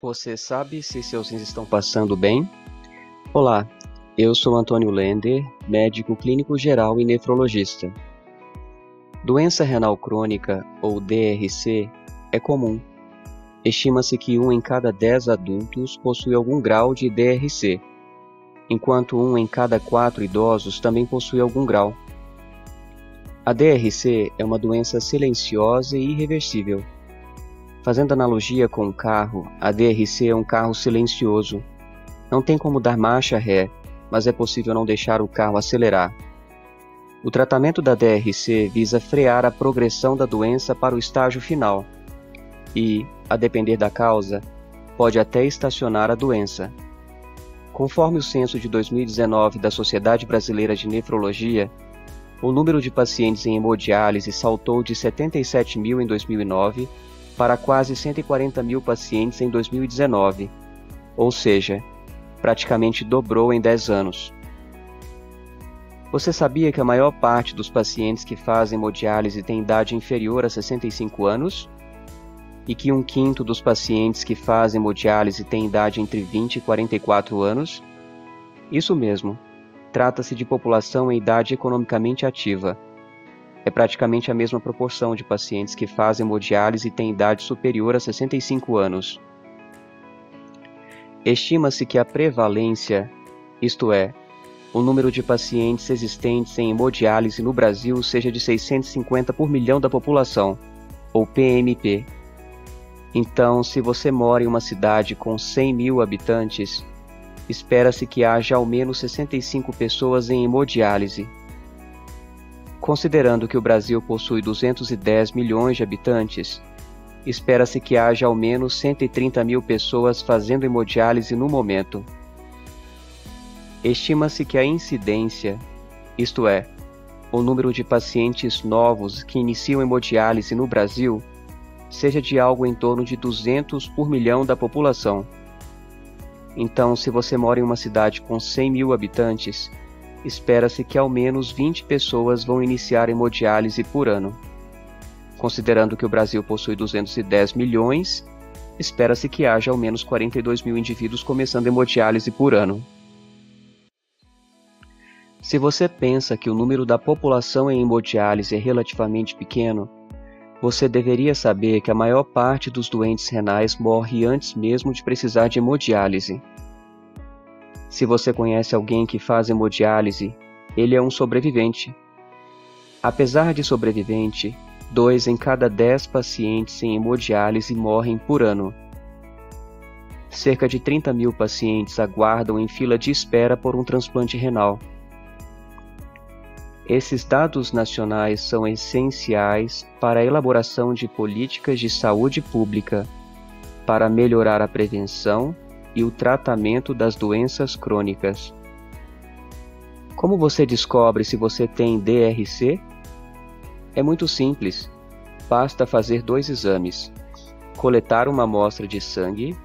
Você sabe se seus rins estão passando bem? Olá, eu sou Antônio Lender, médico clínico geral e nefrologista. Doença renal crônica, ou DRC, é comum. Estima-se que um em cada dez adultos possui algum grau de DRC, enquanto um em cada quatro idosos também possui algum grau. A DRC é uma doença silenciosa e irreversível Fazendo analogia com um carro, a DRC é um carro silencioso. Não tem como dar marcha ré, mas é possível não deixar o carro acelerar. O tratamento da DRC visa frear a progressão da doença para o estágio final e, a depender da causa, pode até estacionar a doença. Conforme o censo de 2019 da Sociedade Brasileira de Nefrologia, o número de pacientes em hemodiálise saltou de 77 mil em 2009 para quase 140 mil pacientes em 2019, ou seja, praticamente dobrou em 10 anos. Você sabia que a maior parte dos pacientes que fazem hemodiálise tem idade inferior a 65 anos? E que um quinto dos pacientes que fazem hemodiálise tem idade entre 20 e 44 anos? Isso mesmo, trata-se de população em idade economicamente ativa é praticamente a mesma proporção de pacientes que fazem hemodiálise e têm idade superior a 65 anos. Estima-se que a prevalência, isto é, o número de pacientes existentes em hemodiálise no Brasil seja de 650 por milhão da população, ou PMP. Então, se você mora em uma cidade com 100 mil habitantes, espera-se que haja ao menos 65 pessoas em hemodiálise. Considerando que o Brasil possui 210 milhões de habitantes, espera-se que haja ao menos 130 mil pessoas fazendo hemodiálise no momento. Estima-se que a incidência, isto é, o número de pacientes novos que iniciam hemodiálise no Brasil, seja de algo em torno de 200 por milhão da população. Então, se você mora em uma cidade com 100 mil habitantes, espera-se que ao menos 20 pessoas vão iniciar hemodiálise por ano. Considerando que o Brasil possui 210 milhões, espera-se que haja ao menos 42 mil indivíduos começando hemodiálise por ano. Se você pensa que o número da população em hemodiálise é relativamente pequeno, você deveria saber que a maior parte dos doentes renais morre antes mesmo de precisar de hemodiálise. Se você conhece alguém que faz hemodiálise, ele é um sobrevivente. Apesar de sobrevivente, dois em cada dez pacientes em hemodiálise morrem por ano. Cerca de 30 mil pacientes aguardam em fila de espera por um transplante renal. Esses dados nacionais são essenciais para a elaboração de políticas de saúde pública, para melhorar a prevenção e o tratamento das doenças crônicas. Como você descobre se você tem DRC? É muito simples. Basta fazer dois exames: coletar uma amostra de sangue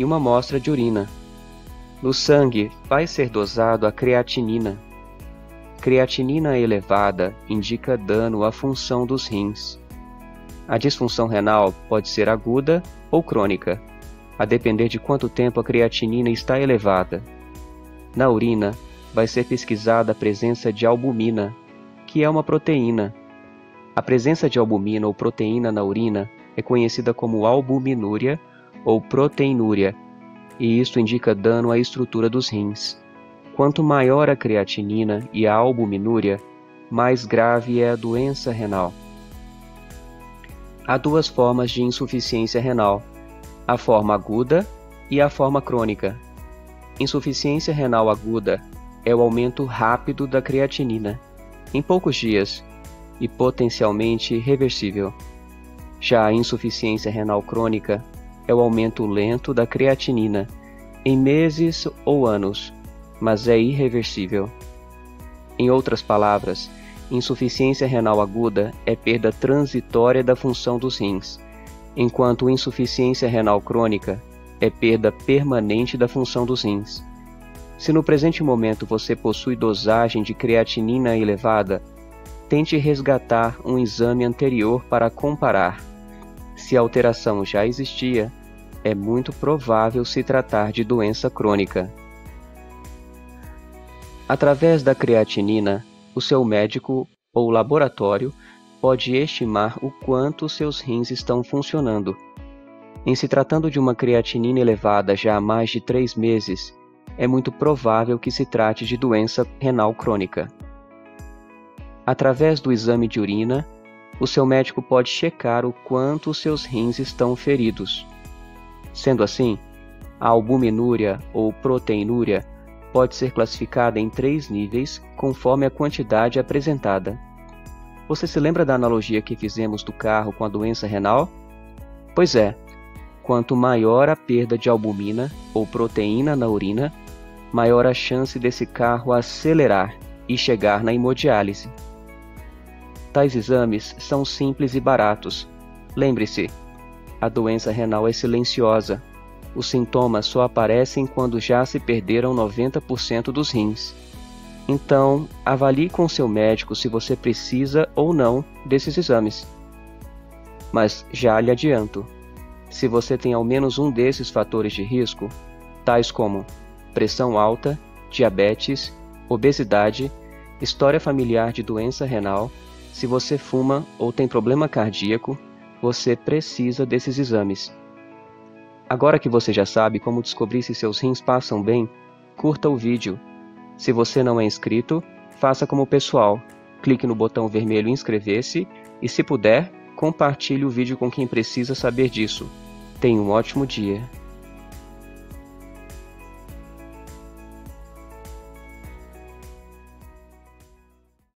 e uma amostra de urina. No sangue vai ser dosado a creatinina. Creatinina elevada indica dano à função dos rins. A disfunção renal pode ser aguda ou crônica a depender de quanto tempo a creatinina está elevada. Na urina, vai ser pesquisada a presença de albumina, que é uma proteína. A presença de albumina ou proteína na urina é conhecida como albuminúria ou proteinúria, e isto indica dano à estrutura dos rins. Quanto maior a creatinina e a albuminúria, mais grave é a doença renal. Há duas formas de insuficiência renal a forma aguda e a forma crônica. Insuficiência renal aguda é o aumento rápido da creatinina, em poucos dias, e potencialmente reversível. Já a insuficiência renal crônica é o aumento lento da creatinina, em meses ou anos, mas é irreversível. Em outras palavras, insuficiência renal aguda é perda transitória da função dos rins enquanto insuficiência renal crônica é perda permanente da função dos rins. Se no presente momento você possui dosagem de creatinina elevada, tente resgatar um exame anterior para comparar. Se a alteração já existia, é muito provável se tratar de doença crônica. Através da creatinina, o seu médico ou laboratório pode estimar o quanto seus rins estão funcionando. Em se tratando de uma creatinina elevada já há mais de três meses, é muito provável que se trate de doença renal crônica. Através do exame de urina, o seu médico pode checar o quanto seus rins estão feridos. Sendo assim, a albuminúria ou proteinúria pode ser classificada em três níveis conforme a quantidade apresentada. Você se lembra da analogia que fizemos do carro com a doença renal? Pois é, quanto maior a perda de albumina ou proteína na urina, maior a chance desse carro acelerar e chegar na hemodiálise. Tais exames são simples e baratos. Lembre-se, a doença renal é silenciosa. Os sintomas só aparecem quando já se perderam 90% dos rins. Então, avalie com seu médico se você precisa ou não desses exames. Mas já lhe adianto: se você tem ao menos um desses fatores de risco, tais como pressão alta, diabetes, obesidade, história familiar de doença renal, se você fuma ou tem problema cardíaco, você precisa desses exames. Agora que você já sabe como descobrir se seus rins passam bem, curta o vídeo se você não é inscrito, faça como o pessoal. Clique no botão vermelho inscrever-se e, se puder, compartilhe o vídeo com quem precisa saber disso. Tenha um ótimo dia.